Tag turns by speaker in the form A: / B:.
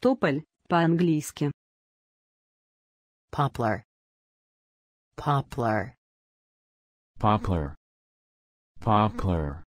A: Тополь, по-английски.
B: Poplar. Poplar.
C: Poplar. Poplar.